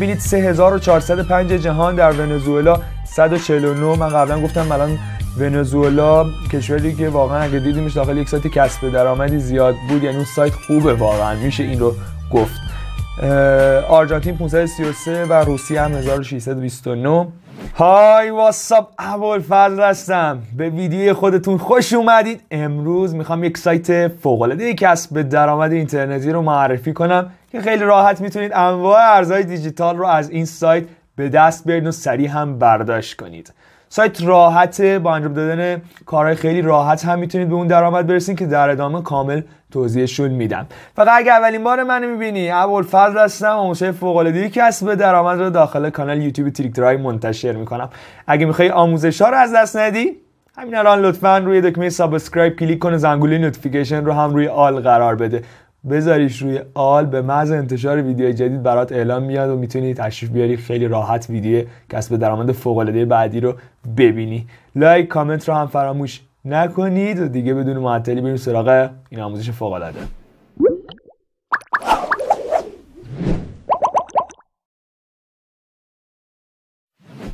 ببینید 3405 جهان در ونزوئلا 149 من قبلا گفتم الان ونزوئلا کشوری که واقعا اگه دیدیمش داخل یک سایت کسب درآمدی زیاد بود یعنی اون سایت خوبه واقعا میشه این رو گفت. آرژانتین 533 و روسیه هم 1629 های واتساپ اول فضل هستم. به ویدیوی خودتون خوش اومدید. امروز می‌خوام یک سایت فوق العاده کسب درآمد اینترنتی رو معرفی کنم. که خیلی راحت می‌تونید انواع ارزهای دیجیتال رو از این سایت به دست بیارید و سریع هم برداشت کنید. سایت راحته با انجام دادن کارهای خیلی راحت هم می‌تونید به اون درآمد برسید که در ادامه کامل توضیحشون میدم. فقط اگه اولین بار منو می‌بینی فضل هستم آموزش فوق العاده کسب درآمد رو داخل کانال یوتیوب تریک درای منتشر می‌کنم. اگه می‌خوای آموزش ها رو از دست ندی همین الان لطفا روی دکمه subscribe کلیک کن و زنگوله notification رو هم روی all قرار بده. بذاریش روی all. به محض انتشار ویدیو جدید برات اعلام میاد و می‌تونی تشریف بیاری. خیلی راحت ویدیو کسب درآمد فوق العاده بعدی رو ببینی. لایک کامنت رو هم فراموش نکنید و دیگه بدون معطلی بریم سراغ این آموزش فوق العاده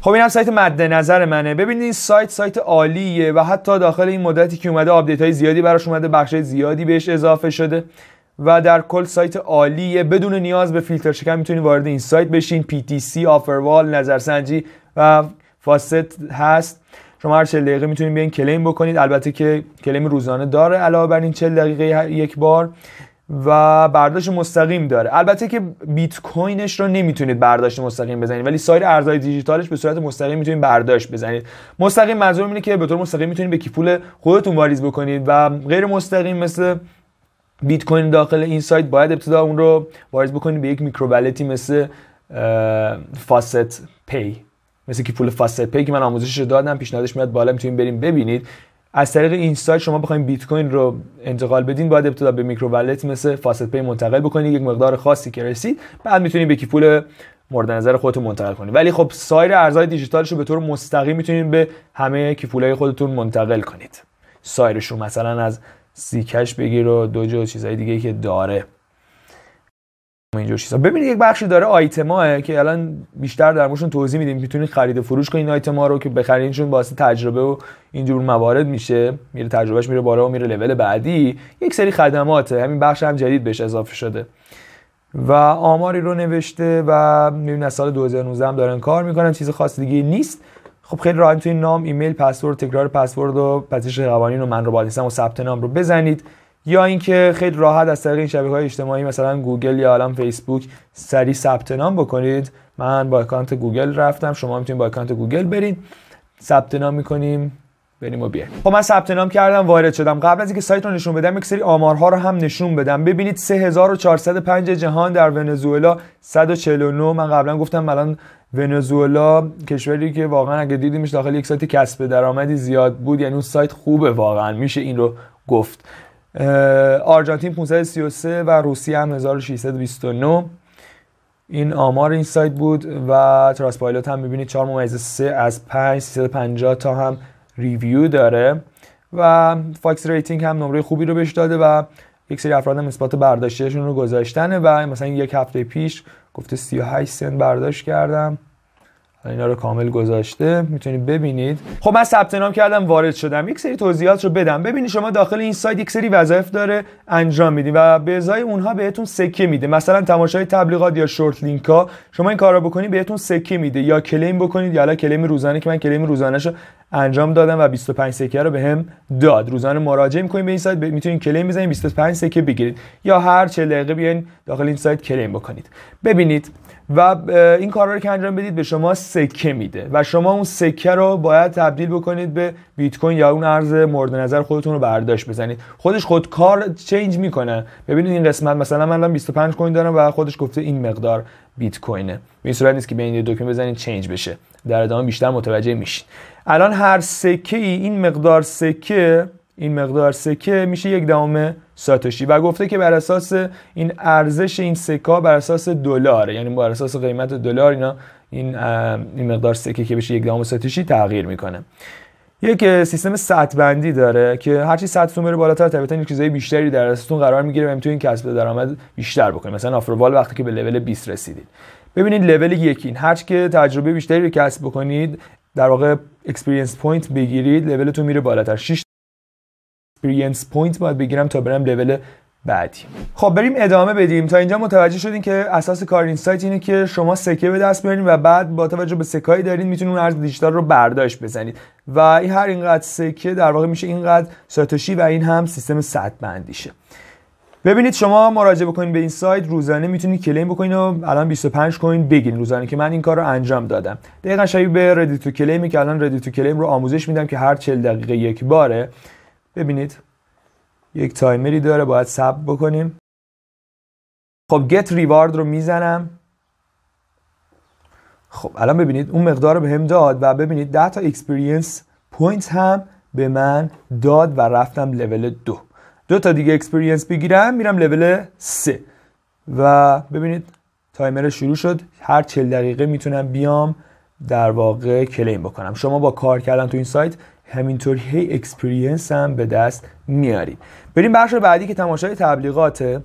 خب این هم سایت مد نظر منه. ببینید این سایت سایت عالیه و حتی داخل این مدتی که اومده آپدیت های زیادی براش اومده بخش زیادی بهش اضافه شده. و در کل سایت عالیه بدون نیاز به فیلتر شکن می‌تونید وارد این سایت بشین. PTC آفروال نظرسنجی و فاست هست. شما هر 40 دقیقه می‌تونید بیاین کلیم بکنید. البته که کلیم روزانه داره علاوه بر این 40 دقیقه یک بار و برداشت مستقیم داره. البته که بیت کوینش رو نمی‌تونید برداشت مستقیم بزنید ولی سایر ارزهای دیجیتالش به صورت مستقیم می‌تونید برداشت بزنید. مستقیم منظور اینه که به طور مستقیم می‌تونید به پول خودتون واریز بکنید و غیر مستقیم مثل بیت کوین داخل این سایت باید ابتدا اون رو واریز بکنید به یک میکرو مثل FaucetPay. مثل کیف پول FaucetPay که من آموزشش رو دادم پیشنهادش میاد بالا می‌تونید بریم ببینید. از طریق این سایت شما بخواید بیت کوین رو انتقال بدین باید ابتدا به میکرو مثل FaucetPay منتقل بکنید یک مقدار خاصی که رسید. بعد می‌تونید به پول مورد نظر خودتون منتقل کنید. ولی خب سایر ارزهای دیجیتالش رو به طور مستقیم می‌تونید به همه کیف پولای خودتون منتقل کنید. سایرش رو مثلا از سیکش بگیر و دو جو چیزهای دیگه که داره. اینجور چیزا ببینید یک بخشی داره آیتما که الان بیشتر در موشون توضیح میدیم. می‌تونید خرید و فروش کنید آیتما رو که بخرینشون واسه تجربه و اینجور موارد میشه. میره تجربهش میره بالا و میره لول بعدی. یک سری خدماته. همین بخش هم جدید بهش اضافه شده. و آماری رو نوشته و می‌بینید از سال 2019 هم دارن کار می‌کنن. چیز خاص دیگه نیست. خب خیلی راحت توی نام ایمیل پسورد تکرار پسورد و پذیرش قوانین و من رو و ثبت نام رو بزنید. یا اینکه خیلی راحت از طریق این شبکه های اجتماعی مثلا گوگل یا الان فیسبوک سریع ثبت نام بکنید. من با اکانت گوگل رفتم شما می‌تونید با اکانت گوگل برید. ثبت نام می‌کنیم. بریم و بیایم. خب من ثبت نام کردم وارد شدم. قبل از اینکه سایت رو نشون بدم یک سری آمارها رو هم نشون بدم. ببینید 3405 جهان در ونزوئلا 149 من قبلا گفتم الان ونزوئلا کشوری که واقعا اگه دیدیمش داخل یک سایت کسب درآمدی زیاد بود. یعنی اون سایت خوبه واقعا. میشه این رو گفت. آرژانتین 533 و روسیه هم 1629 این آمار این سایت بود و Trustpilot هم می‌بینید 4 ممیز 3 از 5 350 تا هم review داره و faucet rating هم نمره خوبی رو بهش داده و یک سری افراد هم اثبات برداشتشون رو گذاشتنه و مثلا یک هفته پیش گفته 38 سنت برداشت کردم. اینا رو کامل گذاشته. می‌تونید ببینید. خب من ثبت نام کردم وارد شدم. یک سری توضیحات رو بدم. ببینید شما داخل این سایت یک سری وظایف داره انجام می‌دید و به ازای اونها بهتون سکه میده. مثلا تماشای تبلیغات یا شورت لینک ها شما این کارا بکنید بهتون سکه میده. یا کلیم بکنید یا کلیم روزانه که من کلیم روزانهشو انجام دادم و 25 سکه رو به داد. روزانه مراجعه می‌کنید به این سایت. می‌تونید کلیم بزنید 25 سکه بگیرید. یا هر 40 دقیقه بیاین داخل این سایت کلیم بکنید. ببینید و این کارا رو که انجام بدید به شما سکه میده و شما اون سکه رو باید تبدیل بکنید به بیت کوین یا اون ارز مورد نظر خودتون رو برداشت بزنید. خودش خود کار چنج می‌کنه. ببینید این قسمت مثلا من الان 25 کوین دارم و خودش گفته این مقدار. بیت کوینه به این صورت نیست که به این دکمه بزنید چنج بشه. در ادامه بیشتر متوجه میشید الان هر سکه ای این مقدار سکه این مقدار سکه میشه یک دهم ساتوشی و گفته که بر اساس این ارزش این سکه بر اساس دلار یعنی بر اساس قیمت دلار اینا این این مقدار سکه که بشه یک دهم ساتوشی تغییر می‌کنه. یک سیستم سطح بندی داره که هرچی سطحتون بره بالاتر طبیعتا یک چیزای بیشتری در دستتون قرار می‌گیره و می‌تونید کسب درآمد بیشتر بکنید. مثلا آفروال وقتی که به لول 20 رسیدید. ببینید لول یکین هر که تجربه بیشتری رو کسب بکنید در واقع experience point بگیرید لولتون میره بالاتر. 6 experience point باید بگیرم تا برم لول بعدی. خب بریم ادامه بدیم. تا اینجا متوجه شدین که اساس کار این سایت اینه که شما سکه به دست بیارین و بعد با توجه به سکایی دارین می‌تونید اون ارز دیجیتال رو برداشت بزنید. و این هر اینقدر سکه در واقع میشه اینقدر ساتوشی و این هم سیستم سطح بندیشه. ببینید شما مراجعه بکنید به این سایت روزانه می‌تونید claim بکنید و الان 25 coin بگیرید روزانه که من این کار رو انجام دادم. دقیقا شبیه به ready to claim ی که الان ready to claim رو آموزش میدم که هر 40 دقیقه یک باره. ببینید. یک تایمری داره باید صبر بکنیم. خب get reward رو می‌زنم. خب الان ببینید اون مقدار رو به هم داد و ببینید 10 تا experience point هم به من داد و رفتم لول دو. دو تا دیگه experience بگیرم میرم لول 3 و ببینید تایمر شروع شد. هر 40 دقیقه می‌تونم بیام. در واقع claim بکنم. شما با کار کردن تو این سایت همینطور هی experience هم به دست میارید بریم بخش بعدی که تماشای تبلیغاته.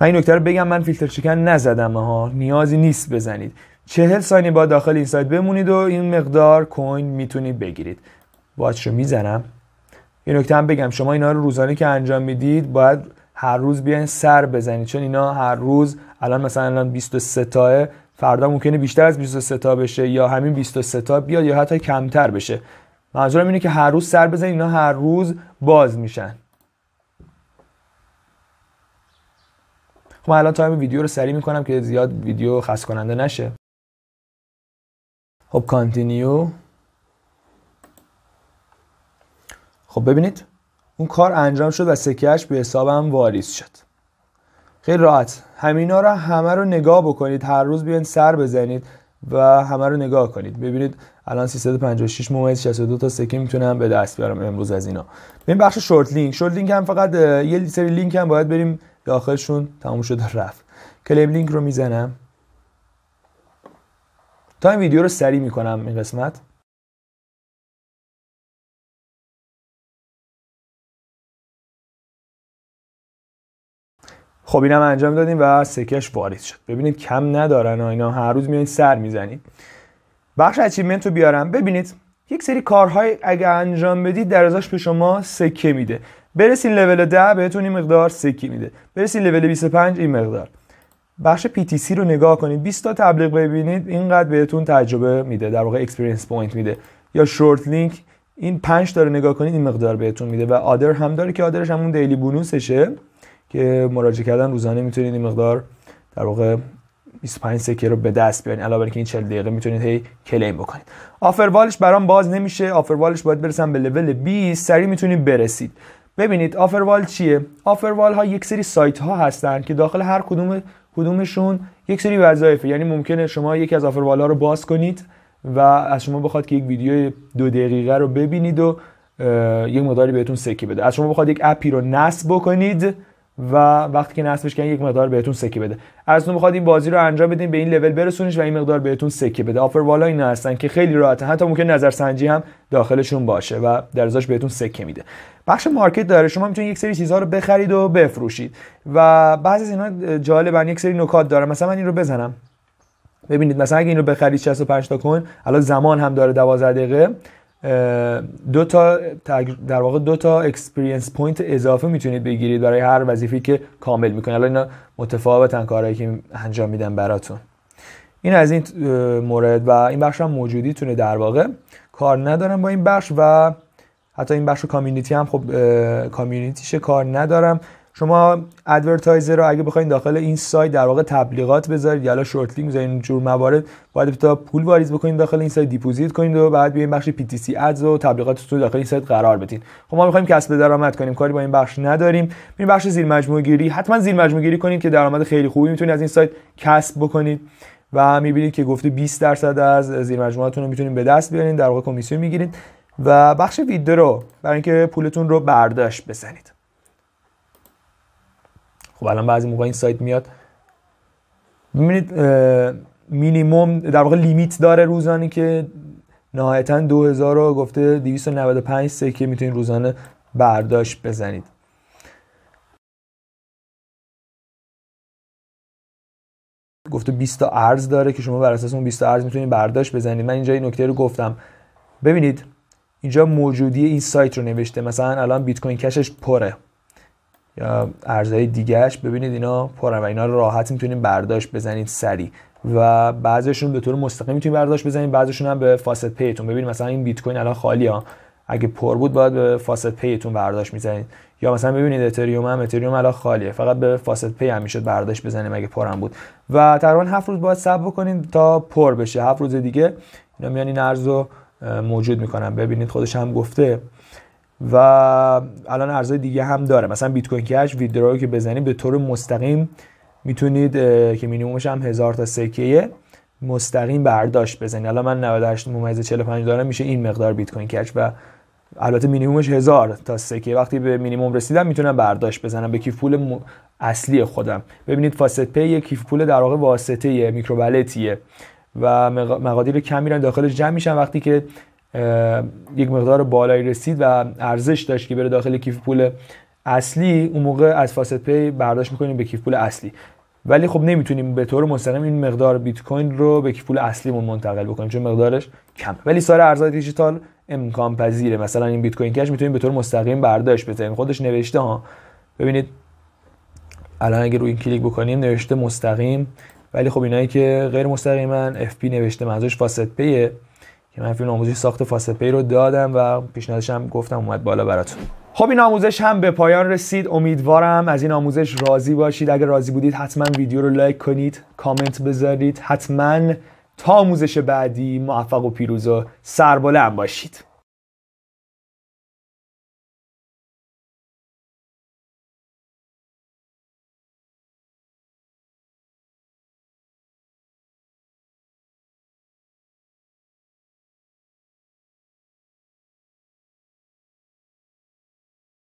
من این نکته رو بگم من فیلترشکن نزدم ها نیازی نیست بزنید. چهل ثانیه باید داخل این سایت بمونید و این مقدار coin می‌تونید بگیرید. watch رو می‌زنم. یه نکته هم بگم شما اینا رو روزانه که انجام می‌دید باید هر روز بیاین سر بزنید. چون اینا هر روز الان مثلا الان 23 تاه فردا ممکنه بیشتر از 23 تا بشه یا همین 23 تا بیاد یا حتی کمتر بشه. منظورم اینه که هر روز سر بزنید اینا هر روز باز میشن. خب الان تایم ویدیو رو سریع می‌کنم که زیاد ویدیو خاص کننده نشه. خب continue خب ببینید اون کار انجام شد و سکهش به حسابم واریز شد. خیلی راحت. همینا رو همه رو نگاه بکنید. هر روز بیاین سر بزنید و همه رو نگاه کنید. ببینید الان 356 ممیز 62 تا سکه می‌تونم به دست بیارم امروز از اینا. ببین بخش short link. short link هم فقط یه سری لینک هم باید بریم داخلشون. تموم شده رفت. claim link رو می‌زنم. تا این ویدیو رو سریع می‌کنم این قسمت. خب اینم انجام دادیم و سکه‌ش واریز شد. ببینید کاری ندارن اینا. هر روز میایین سر می‌زنید. بخش achievement رو بیارم. ببینید یک سری کارهای اگه انجام بدید در ازاش به شما سکه میده. برسین لول 10 بهتون این مقدار سکه میده. برسین لول 25 این مقدار. بخش PTC رو نگاه کنید. 20 تا تبلیغ ببینید اینقدر بهتون تجربه میده. در واقع experience point میده. یا short link این 5 تا رو نگاه کنید این مقدار بهتون میده. و other هم داره که other ش همون daily bonus شه که مراجعه کردن روزانه می‌تونید این مقدار در واقع 25 سکه رو به دست بیارین. علاوه بر این 40 دقیقه می‌تونید هی claim بکنید. offerwall ش برام باز نمیشه. offerwall ش باید برسم به level 20 سریع می‌تونید برسید. ببینید آفروال چیه؟ آفروال ها یک سری سایت ها هستن که داخل هر کدوم کدومشون یک سری وظایفه. یعنی ممکنه شما یکی از آفروال ها رو باز کنید و از شما بخواد که یک ویدیو دو دقیقه رو ببینید و یک مقداری بهتون سکه بده. از شما بخواد یک اپی رو نصب بکنید و وقتی که نصبش کردن یک مقدار بهتون سکه بده. ازتون می‌خواد این بازی رو انجام بدین به این لول برسونیش و این مقدار بهتون سکه بده. آفر والا اینا هستن که خیلی راحته حتی ممکن نظر سنجی هم داخلشون باشه و در ازاش بهتون سکه میده. بخش market داره. شما می‌تونید یک سری چیزها رو بخرید و بفروشید. و بعضی از اینا جالبن یک سری نکات داره مثلا من این رو بزنم. ببینید مثلا اگه این رو بخرید 65 تا coin الان زمان هم داره 12 دقیقه. دو تا در واقع دو تا experience point اضافه می‌تونید بگیرید برای هر وظیفه‌ای که کامل می‌کنید. الان اینا متفاوتن کارهایی که انجام میدن براتون. این از این مورد و این بخش هم موجودیتونه در واقع. کار ندارم با این بخش و حتی این بخش community هم خب community ش کار ندارم. شما advertiser رو اگه بخواید داخل این سایت در واقع تبلیغات بذارید یا short link بذارید جور موارد باید تا پول واریز بکنید داخل این سایت deposit کنید و بعد بیاین بخش PTC ads و تبلیغاتتون داخل این سایت قرار بدین. خب ما می‌خوایم کسب درآمد کنیم کاری با این بخش نداریم. این بخش زیر مجموعه گیری. حتما زیر مجموعه گیری کنید که درآمد خیلی خوبی می‌تونید از این سایت کسب بکنید و می‌بینید که گفته 20 درصد از زیر مجموعهتون رو می‌تونید به دست بیارین در واقع کمیسیون می‌گیرید و بخش ویدیو رو برای اینکه پولتون رو برداشت بزنید. خب الان بعضی موقع این سایت میاد. ببینید مینیموم در واقع لیمیت داره روزانه که نهایتا 2000 رو گفته 295 سکه می‌تونید روزانه برداشت بزنید. گفته 20 تا ارز داره که شما بر اساس اون 20 تا ارز می‌تونید برداشت بزنید. من اینجا این نکته رو گفتم. ببینید اینجا موجودی این سایت رو نوشته. مثلا الان Bitcoin Cash ش پره. یا ارزهای دیگهش ببینید اینا پره و اینا رو راحت می‌تونید برداشت بزنید سریع و بعضیشون به طور مستقیم می‌تونید برداشت بزنید بعضیشون هم به FaucetPay تون. ببینید مثلا این بیت کوین الان خالی ها. اگه پر بود باید به FaucetPay تون برداشت می‌زنید. یا مثلا ببینید اتریوم هم اتریوم الان خالیه. فقط به FaucetPay هم می‌شد برداشت بزنیم اگه پرم بود. و تقریبا هفت روز باید صبر بکنید تا پر بشه. هفت روز دیگه اینا میان این ارز موجود می‌کنن. ببینید خودش هم گفته و الان ارزهای دیگه هم داره. مثلا Bitcoin Cash withdraw که بزنید به طور مستقیم می‌تونید که مینیمومش هم هزار تا سکه مستقیم برداشت بزنید. الان من 98 ممیز 45 دارم میشه این مقدار Bitcoin Cash و البته مینیمومش هزار تا سکه وقتی به مینیموم رسیدم می‌تونم برداشت بزنم به کیف پول اصلی خودم. ببینید FaucetPay کیف پول در واقع واسطه micro wallet یه و مقادیر کمی رو داخلش جمع میشن. وقتی که یک مقدار بالایی رسید و ارزش داشت که بره داخل کیف پول اصلی. اون موقع از FaucetPay برداشت می‌کنیم به کیف پول اصلی. ولی خب نمی‌تونیم به طور مستقیم این مقدار بیت کوین رو به کیف پول اصلیمون منتقل بکنیم چون مقدارش کم. ولی سایر ارزهای دیجیتال امکان پذیره. مثلا این Bitcoin Cash می‌تونید به طور مستقیم برداشت بزنید خودش نوشته ها. ببینید الان اگه روی این کلیک بکنیم نوشته مستقیم. ولی خب اینایی که غیر مستقیما FP نوشته منظورش FaucetPay ه. من فیلم آموزش ساخت FaucetPay رو دادم و پیشنهادش هم گفتم اومد بالا براتون. خب این آموزش هم به پایان رسید. امیدوارم از این آموزش راضی باشید. اگر راضی بودید حتما ویدیو رو لایک کنید کامنت بذارید. حتما تا آموزش بعدی موفق و پیروز و سربلند باشید.